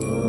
Whoa.